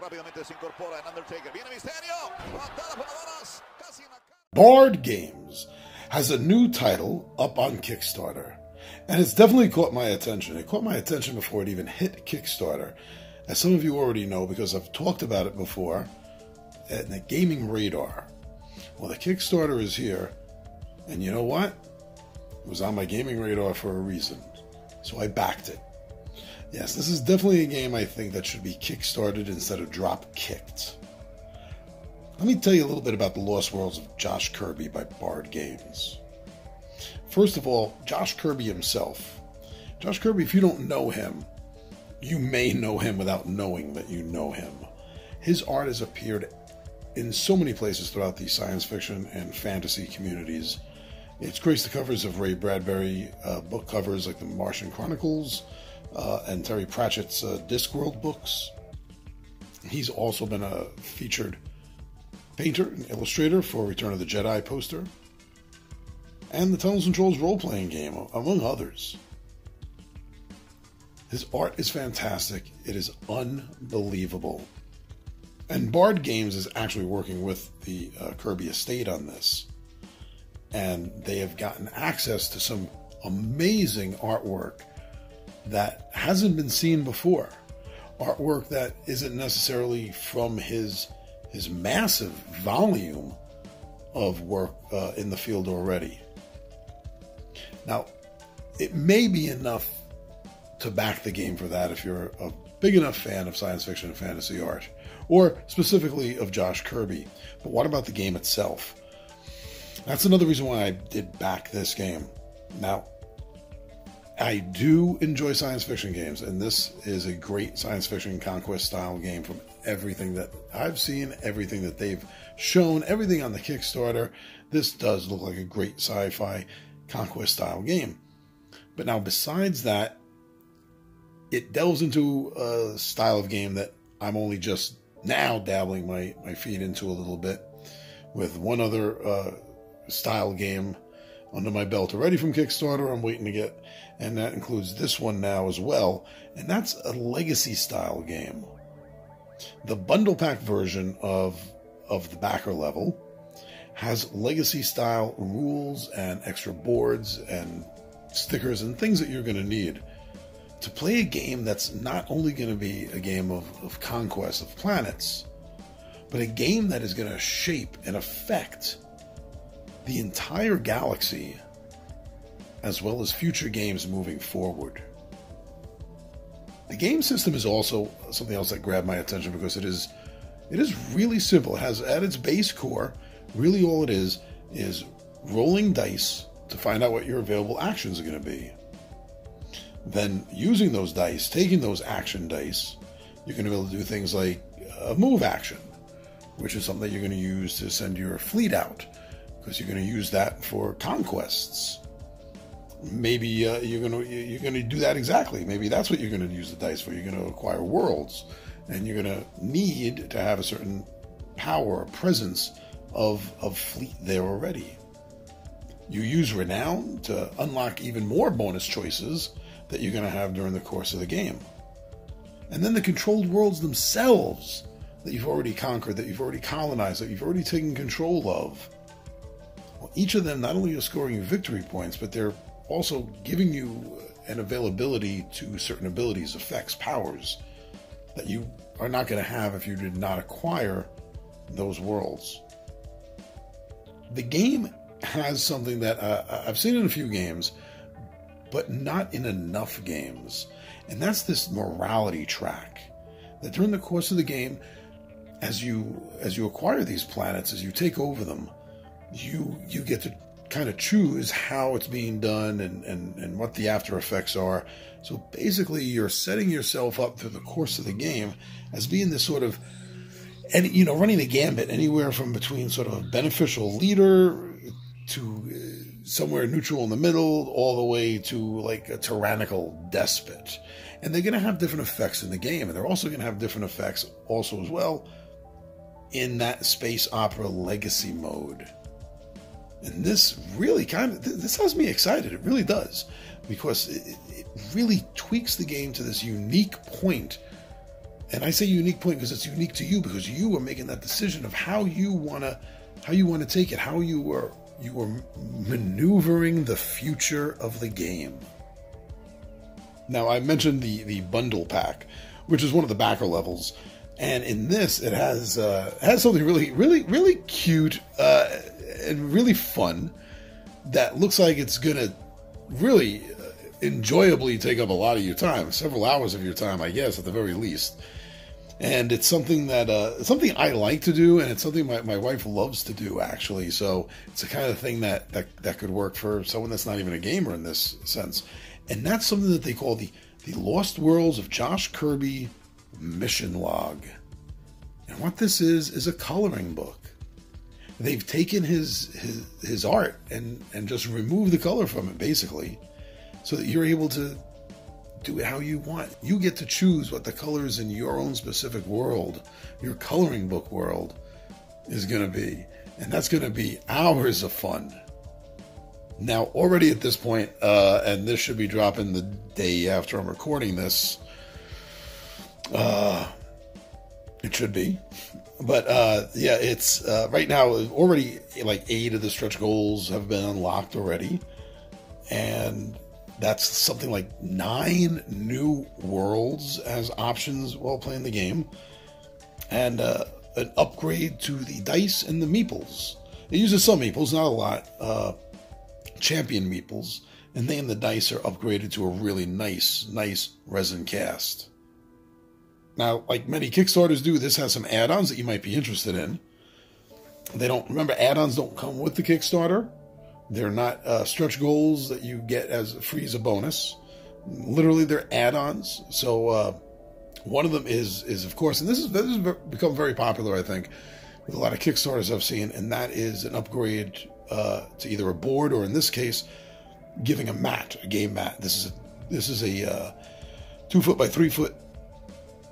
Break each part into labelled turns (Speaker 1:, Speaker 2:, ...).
Speaker 1: Rápidamente se incorpora Undertaker. Viene Misterio. Por las Casi en la cara.
Speaker 2: Bard Games has a new title up on Kickstarter, and it's definitely caught my attention. It caught my attention before it even hit Kickstarter. As some of you already know, because I've talked about it before, at the Gaming Radar. Well, the Kickstarter is here, and you know what? It was on my gaming radar for a reason, so I backed it. Yes, this is definitely a game I think that should be kickstarted instead of drop kicked. Let me tell you a little bit about the Lost Worlds of Josh Kirby by Bard Games. First of all, Josh Kirby himself. Josh Kirby, if you don't know him, you may know him without knowing that you know him. His art has appeared in so many places throughout the science fiction and fantasy communities. It's graced the covers of Ray Bradbury uh, book covers like the Martian Chronicles uh, and Terry Pratchett's uh, Discworld books. He's also been a featured painter and illustrator for Return of the Jedi poster and the Tunnels and Trolls role playing game, among others. His art is fantastic. It is unbelievable. And Bard Games is actually working with the uh, Kirby estate on this. And they have gotten access to some amazing artwork that hasn't been seen before. Artwork that isn't necessarily from his his massive volume of work uh, in the field already. Now, it may be enough to back the game for that if you're a big enough fan of science fiction and fantasy art, or specifically of Josh Kirby. But what about the game itself? That's another reason why I did back this game. Now, I do enjoy science fiction games, and this is a great science fiction conquest style game from everything that I've seen, everything that they've shown, everything on the Kickstarter. This does look like a great sci fi conquest style game. But now, besides that, it delves into a style of game that I'm only just now dabbling my, my feet into a little bit with one other uh, style game under my belt already from Kickstarter. I'm waiting to get, and that includes this one now as well. And that's a legacy style game. The bundle pack version of of the backer level has legacy style rules and extra boards and stickers and things that you're going to need to play a game that's not only going to be a game of, of conquest of planets, but a game that is going to shape and affect the entire galaxy as well as future games moving forward. The game system is also something else that grabbed my attention because it is it is really simple. It has at its base core, really all it is is rolling dice to find out what your available actions are going to be. Then using those dice, taking those action dice, you're going to be able to do things like a move action, which is something that you're going to use to send your fleet out because you're going to use that for conquests. Maybe uh, you're going to you're going to do that exactly. Maybe that's what you're going to use the dice for. You're going to acquire worlds, and you're going to need to have a certain power presence of of fleet there already. You use renown to unlock even more bonus choices that you're going to have during the course of the game. And then the controlled worlds themselves that you've already conquered, that you've already colonized, that you've already taken control of. Each of them not only are scoring you victory points, but they're also giving you an availability to certain abilities, effects, powers that you are not going to have if you did not acquire those worlds. The game has something that uh, I've seen in a few games, but not in enough games. And that's this morality track. That during the course of the game, as you as you acquire these planets, as you take over them, you you get to kind of choose how it's being done and, and, and what the after effects are. So basically you're setting yourself up through the course of the game as being this sort of and you know running the gambit anywhere from between sort of a beneficial leader to uh, somewhere neutral in the middle, all the way to like a tyrannical despot. And they're going to have different effects in the game, and they're also going to have different effects also as well in that space opera legacy mode. And this really kind of this has me excited. It really does because it, it really tweaks the game to this unique point. And I say unique point because it's unique to you because you are making that decision of how you want to how you want to take it, how you were you are maneuvering the future of the game. Now I mentioned the the bundle pack, which is one of the backer levels, and in this it has uh, has something really really really cute uh, and really fun that looks like it's gonna really uh, enjoyably take up a lot of your time, several hours of your time, I guess, at the very least. And it's something that uh, something I like to do, and it's something my, my wife loves to do actually. So it's the kind of thing that, that that could work for someone that's not even a gamer in this sense. And that's something that they call the the Lost Worlds of Josh Kirby Mission Log. And what this is is a coloring book they've taken his his his art and and just removed the color from it basically so that you're able to do it how you want. You get to choose what the colors in your own specific world your coloring book world is going to be. And that's going to be hours of fun. Now already at this point uh, and this should be dropping the day after i'm recording this uh, it should be but uh, yeah, it's uh, right now already like eight of the stretch goals have been unlocked already, and that's something like nine new worlds as options while playing the game, and uh, an upgrade to the dice and the meeples. It uses some meeples, not a lot. Uh, champion meeples, and then the dice are upgraded to a really nice, nice resin cast. Now, like many Kickstarters do, this has some add-ons that you might be interested in. They don't remember add-ons don't come with the Kickstarter. They're not uh, stretch goals that you get as free as a bonus. Literally, they're add-ons. So uh, one of them is is of course, and this is this has become very popular, I think, with a lot of Kickstarters I've seen, and that is an upgrade uh, to either a board or, in this case, giving a mat, a game mat. This is a, this is a uh, two foot by three foot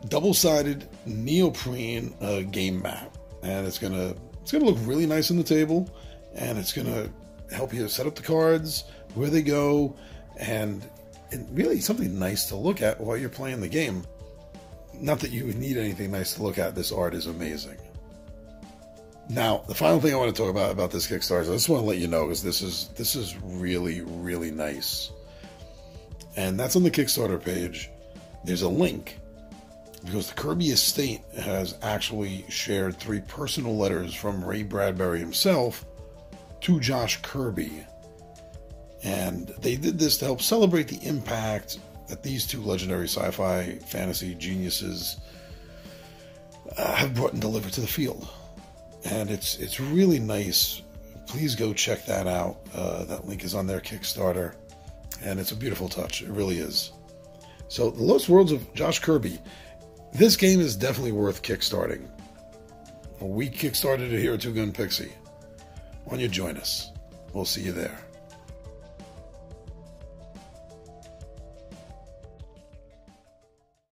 Speaker 2: double-sided neoprene uh, game map, and it's gonna it's gonna look really nice on the table, and it's gonna help you set up the cards, where they go, and, and really something nice to look at while you're playing the game. Not that you would need anything nice to look at. This art is amazing. Now, the final thing I want to talk about about this Kickstarter, I just want to let you know because this is this is really really nice, and that's on the Kickstarter page. There's a link because the Kirby estate has actually shared three personal letters from Ray Bradbury himself to Josh Kirby. And they did this to help celebrate the impact that these two legendary sci fi fantasy geniuses uh, have brought and delivered to the field. And it's, it's really nice. Please go check that out. Uh, that link is on their Kickstarter. And it's a beautiful touch. It really is. So, The Lost Worlds of Josh Kirby this game is definitely worth kickstarting. We kickstarted it here at Two Gun Pixie. Why don't you join us? We'll see you there.